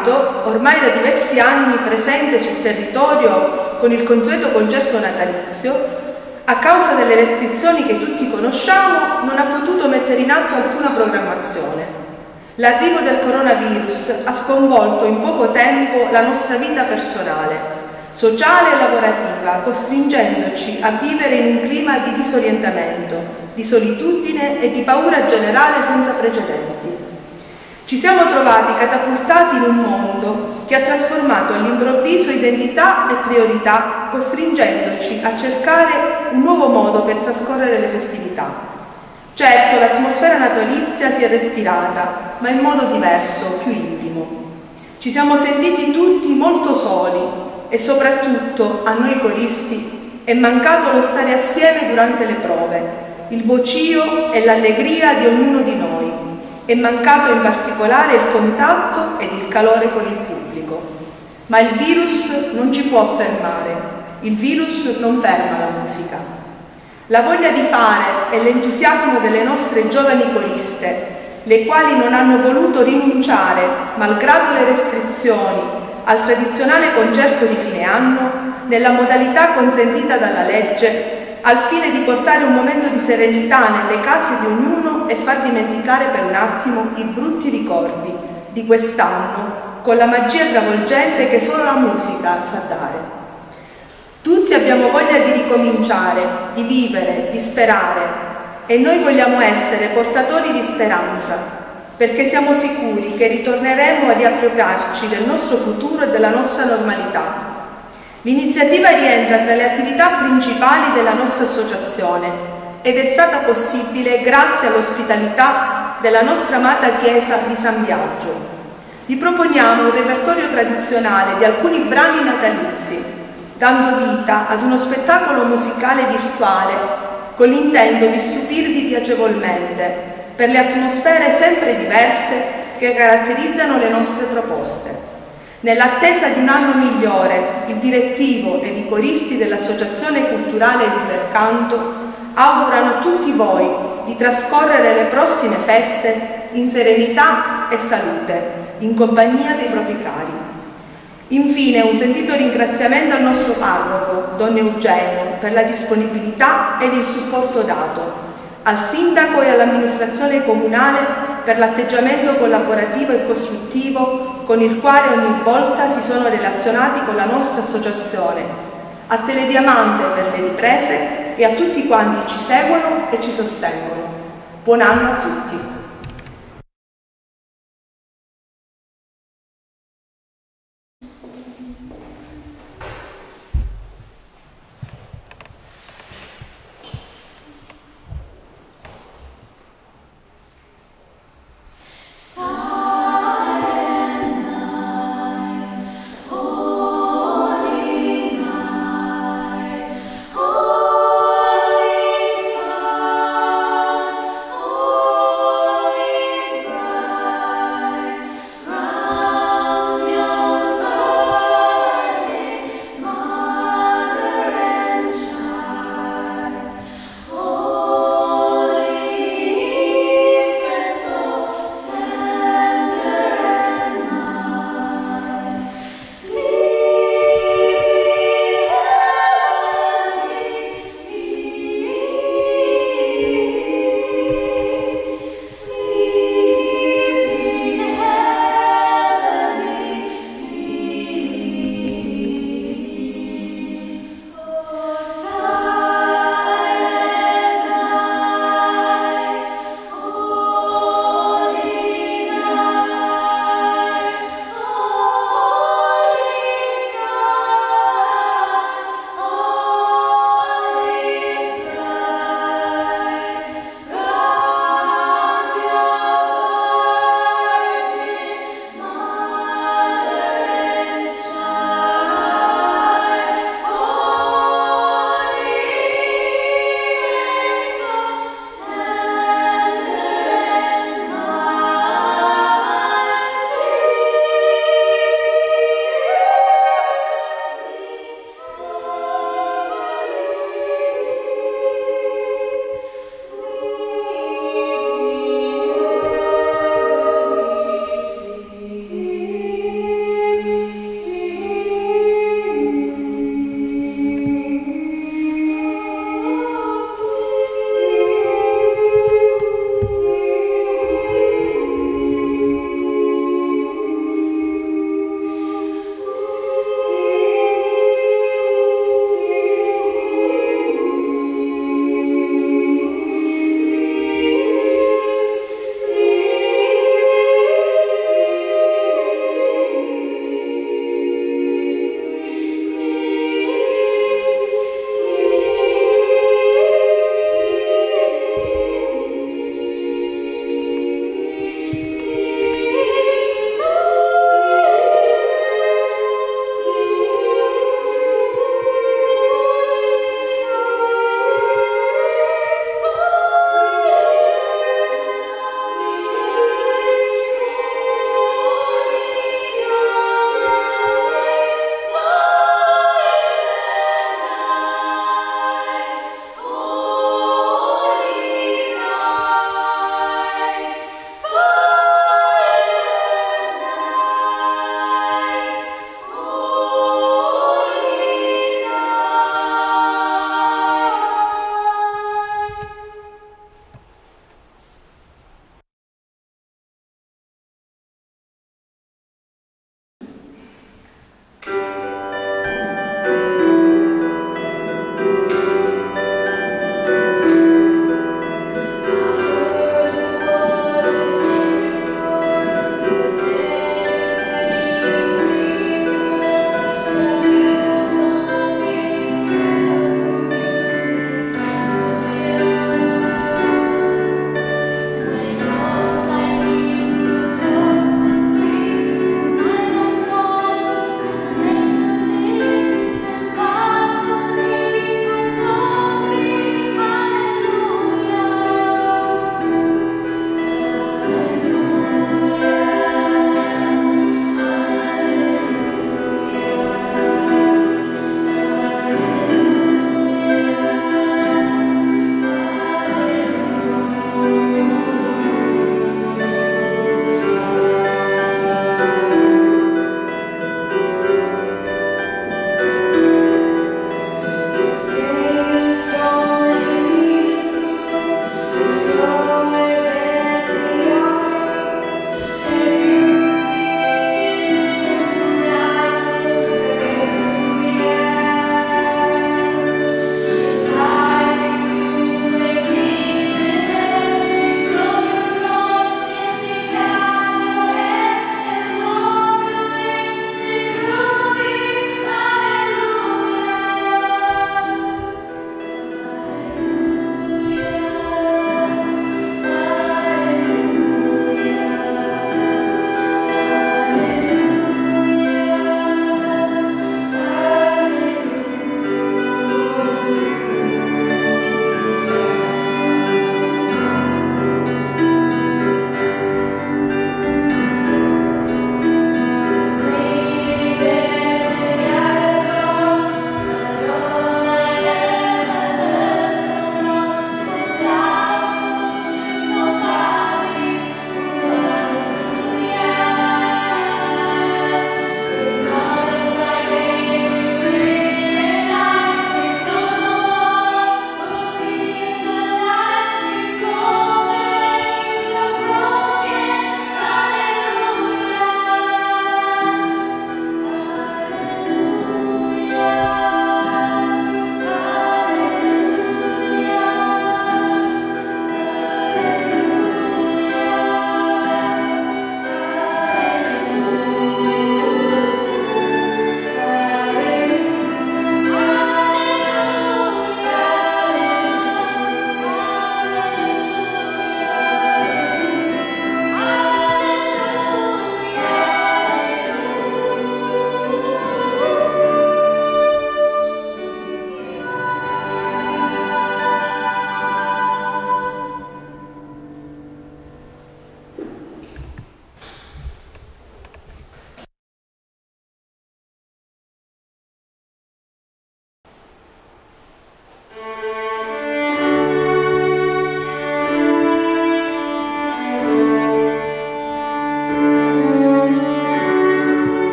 Libercanto, ormai da diversi anni presente sul territorio con il consueto concerto natalizio, a causa delle restrizioni che tutti conosciamo, non ha potuto mettere in atto alcuna programmazione. L'arrivo del coronavirus ha sconvolto in poco tempo la nostra vita personale, sociale e lavorativa, costringendoci a vivere in un clima di disorientamento, di solitudine e di paura generale senza precedenti. Ci siamo trovati catapultati in un mondo che ha trasformato all'improvviso identità e priorità, costringendoci a cercare un nuovo modo per trascorrere le festività. Certo, l'atmosfera natalizia si è respirata, ma in modo diverso, più intimo. Ci siamo sentiti tutti molto soli, e soprattutto a noi coristi è mancato lo stare assieme durante le prove, il vocio e l'allegria di ognuno di noi. È mancato in particolare il contatto ed il calore con il pubblico. Ma il virus non ci può fermare, il virus non ferma la musica. La voglia di fare e l'entusiasmo delle nostre giovani coriste, le quali non hanno voluto rinunciare, malgrado le restrizioni, al tradizionale concerto di fine anno nella modalità consentita dalla legge al fine di portare un momento di serenità nelle case di ognuno e far dimenticare per un attimo i brutti ricordi di quest'anno con la magia travolgente che solo la musica sa dare. Tutti abbiamo voglia di ricominciare, di vivere, di sperare e noi vogliamo essere portatori di speranza perché siamo sicuri che ritorneremo a riappropriarci del nostro futuro e della nostra normalità. L'iniziativa rientra tra le attività principali della nostra associazione ed è stata possibile grazie all'ospitalità della nostra amata chiesa di San Biagio. Vi proponiamo un repertorio tradizionale di alcuni brani natalizi, dando vita ad uno spettacolo musicale virtuale con l'intento di stupirvi piacevolmente per le atmosfere sempre diverse che caratterizzano le nostre proposte. Nell'attesa di un anno migliore, il direttivo ed i coristi dell'Associazione Culturale Libercanto augurano a tutti voi di trascorrere le prossime feste in serenità e salute, in compagnia dei propri cari. Infine un sentito ringraziamento al nostro parroco, Don Eugenio, per la disponibilità ed il supporto dato al sindaco e all'amministrazione comunale per l'atteggiamento collaborativo e costruttivo con il quale ogni volta si sono relazionati con la nostra associazione, a Telediamante per le riprese e a tutti quanti ci seguono e ci sostengono. Buon anno a tutti!